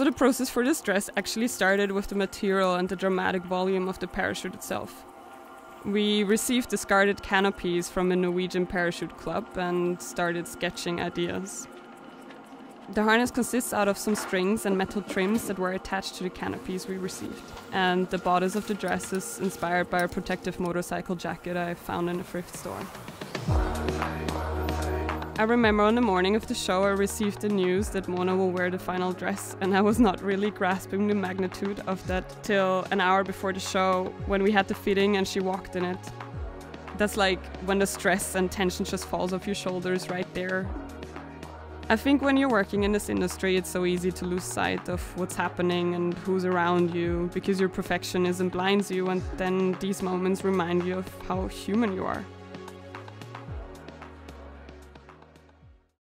So the process for this dress actually started with the material and the dramatic volume of the parachute itself. We received discarded canopies from a Norwegian parachute club and started sketching ideas. The harness consists out of some strings and metal trims that were attached to the canopies we received. And the bodice of the dress is inspired by a protective motorcycle jacket I found in a thrift store. I remember on the morning of the show, I received the news that Mona will wear the final dress, and I was not really grasping the magnitude of that till an hour before the show when we had the fitting and she walked in it. That's like when the stress and tension just falls off your shoulders right there. I think when you're working in this industry, it's so easy to lose sight of what's happening and who's around you because your perfectionism blinds you, and then these moments remind you of how human you are.